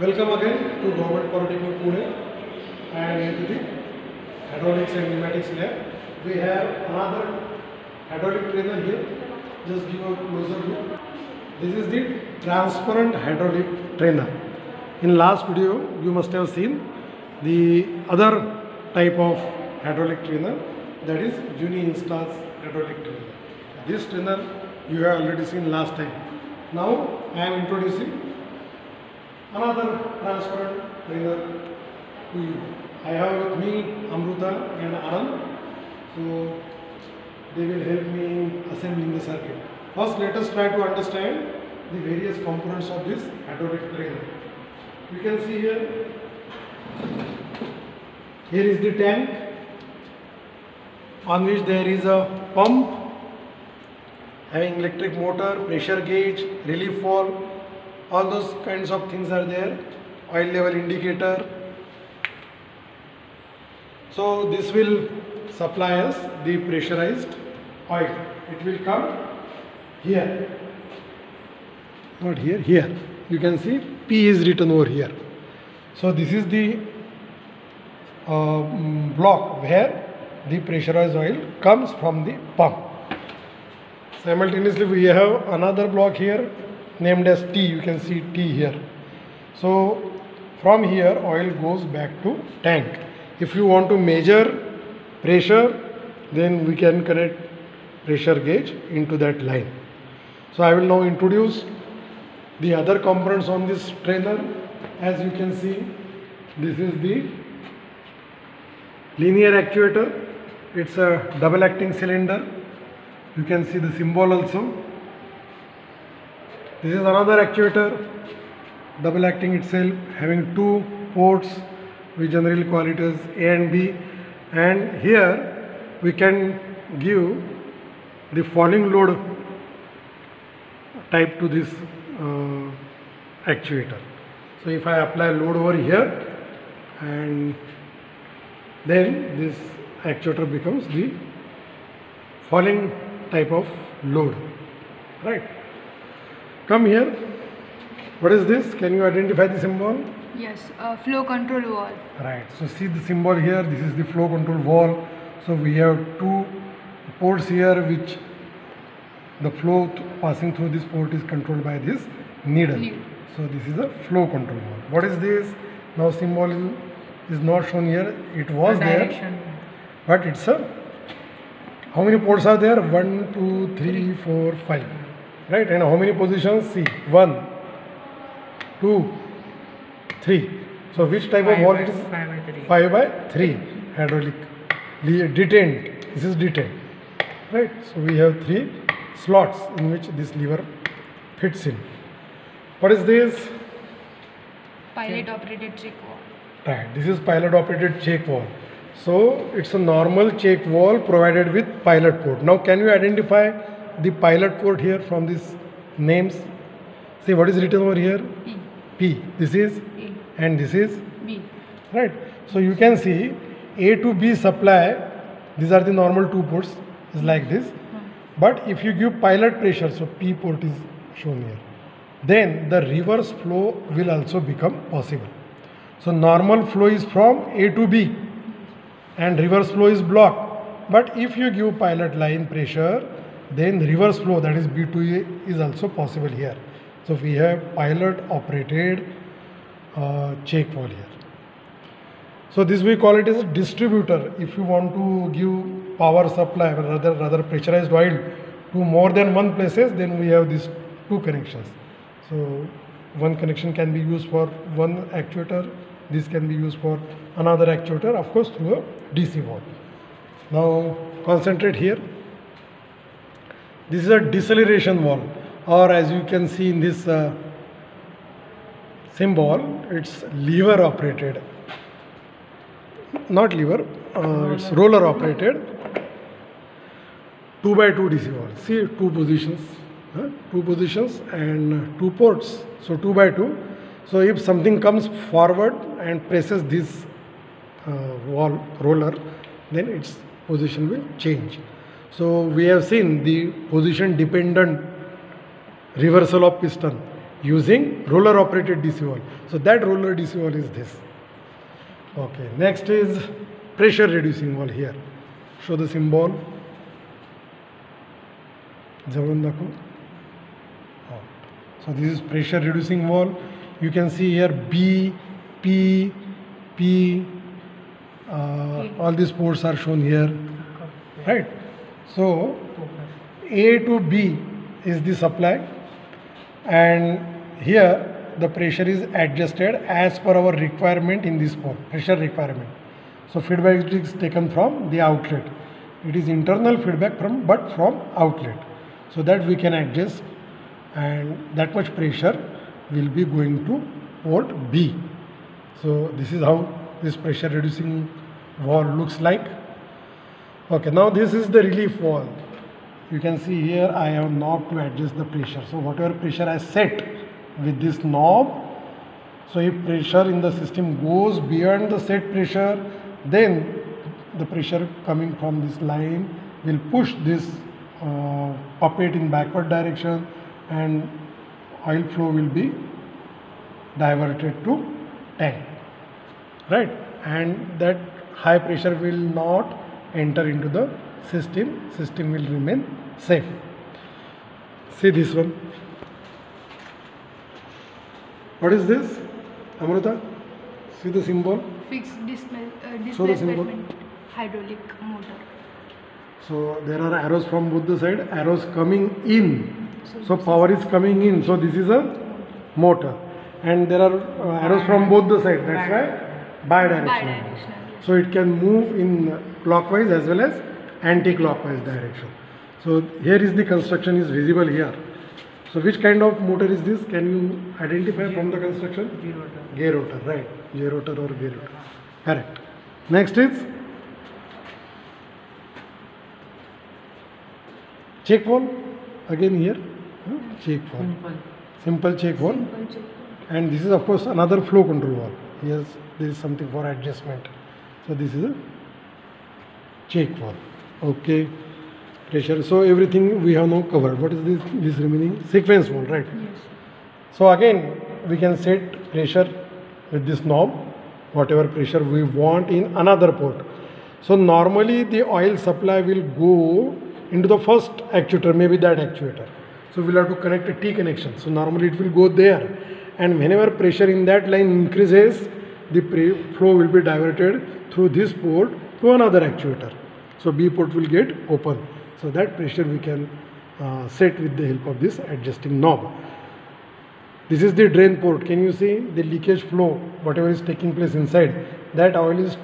Welcome again to Government Polytechnic Pune and into the hydraulics and pneumatics lab. We have another hydraulic trainer here. Just give a closer look. This is the transparent hydraulic trainer. In last video, you must have seen the other type of hydraulic trainer that is Uni Insta's hydraulic trainer. This trainer you have already seen last time. Now I am introducing another transparent trainer to you. I have with me Amruta and Anand. So they will help me in assembling the circuit. First let us try to understand the various components of this hydraulic trainer. You can see here, here is the tank on which there is a pump having electric motor, pressure gauge, relief valve, all those kinds of things are there. Oil level indicator. So this will supply us the pressurized oil. It will come here. Not here, here. You can see P is written over here. So this is the uh, mm, block where the pressurized oil comes from the pump. Simultaneously, we have another block here named as T. You can see T here. So, from here, oil goes back to tank. If you want to measure pressure, then we can connect pressure gauge into that line. So, I will now introduce the other components on this trainer. As you can see, this is the linear actuator. It's a double acting cylinder you can see the symbol also this is another actuator double acting itself having two ports we generally call it as A and B. And here we can give the falling load type to this uh, actuator. So if I apply load over here and then this actuator becomes the falling type of load right come here. What is this? Can you identify the symbol? Yes, uh, flow control valve. right. So see the symbol here. This is the flow control valve so we have two ports here which the flow passing through this port is controlled by this needle. Needle. so this is a flow control valve what is this? Now symbol is, not shown here. It was there but it's a how many ports are there? One two three. four five right and how many positions? See one two three. So which type of valve it is Five by three. 5 by 3 hydraulic. Le- detent this is detent right so we have three slots in which this lever fits in. What is this? Pilot operated check valve. Right, this is pilot operated check valve. So it's a normal check valve provided with pilot port. Now can you identify the pilot port here from these names? See what is written over here? P, P. This is A, and this is B. right. So you can see A to B supply. These are the normal two ports. Is like this. But if you give pilot pressure, so P port is shown here, then the reverse flow will also become possible. So normal flow is from A to B and reverse flow is blocked. But if you give pilot line pressure, then reverse flow that is B to A is also possible here. So we have pilot operated uh, check valve here. So this we call it as a distributor. If you want to give power supply rather rather pressurized oil to more than one places, then we have these two connections. So one connection can be used for one actuator. This can be used for another actuator, of course, through a DC valve. Now concentrate here. This is a deceleration valve or as you can see in this uh, symbol, it's lever operated not lever, uh, it's roller operated. 2 by 2 DC valve. See two positions, huh? two positions and two ports. So 2 by 2. So if something comes forward and presses this uh, valve roller, then its position will change. So we have seen the position dependent reversal of piston using roller operated DC valve. So that roller DC valve is this. Okay, next is pressure reducing valve here. Show the symbol. जवळून दाखव हा. So this is pressure reducing valve. You can see here B, P, P, uh, all these ports are shown here, right? so A to B is the supply, and here the pressure is adjusted as per our requirement in this port, pressure requirement. So feedback is taken from the outlet. It is internal feedback from but from outlet, so that we can adjust, and that much pressure will be going to port B. So this is how this pressure reducing valve looks like. Okay, now this is the relief valve. You can see here I have knob to adjust the pressure. So whatever pressure I set with this knob, so if pressure in the system goes beyond the set pressure, then the pressure coming from this line will push this uh, poppet in backward direction and oil flow will be diverted to tank right and that high pressure will not enter into the system system will remain safe. See this one. What is this? Amruta see the symbol? Fixed disma- uh, Show the symbol. displacement hydraulic motor. so there are arrows from both the side arrows coming in. So power is coming in. So this is a motor. And there are uh, arrows from both the side. That's why Bidirectional. so it can move in clockwise as well as anti-clockwise direction. So here is the construction is visible here. So which kind of motor is this? Can you identify from the construction? Gear rotor. Right. Gear rotor or gear rotor. Correct. Next is check valve again here. Huh? check valve simple. Check valve Simple check. and this is of course another flow control valve yes this is something for adjustment. So this is a check valve okay. Pressure. So everything we have now covered. What is this this remaining? Sequence valve right? Yes. so again we can set pressure with this knob whatever pressure we want in another port. So normally the oil supply will go into the first actuator maybe that actuator. So we'll have to connect a T connection so normally it will go there. And whenever pressure in that line increases the pre- flow will be diverted through this port to another actuator so B port will get open so that pressure we can uh, set with the help of this adjusting knob this is the drain port. Can you see the leakage flow, whatever is taking place inside, that oil is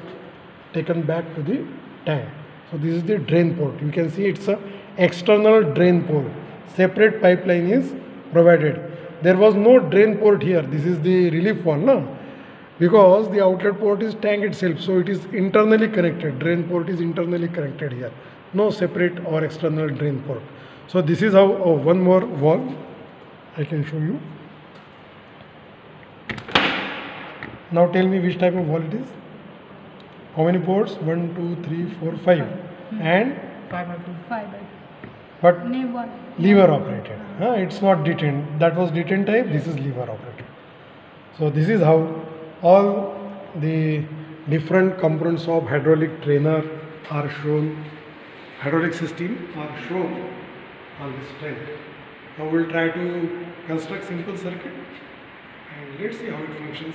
taken back to the tank. So this is the drain port. You can see it's a external drain port. Separate pipeline is provided. There was no drain port here. This is the relief one, no? Because the outlet port is tank itself, so it is internally connected. Drain port is internally connected here. No separate or external drain port. So this is how oh, one more valve I can show you. Now tell me which type of valve it is. How many ports? One, two, three, four, five. And Five by but Nay, one. lever operated. Huh? It's not detent. That was detent type. This is lever operated. So this is how all the different components of hydraulic trainer are shown. Hydraulic system are shown on this train. Now we'll try to construct simple circuit and let's see how it functions.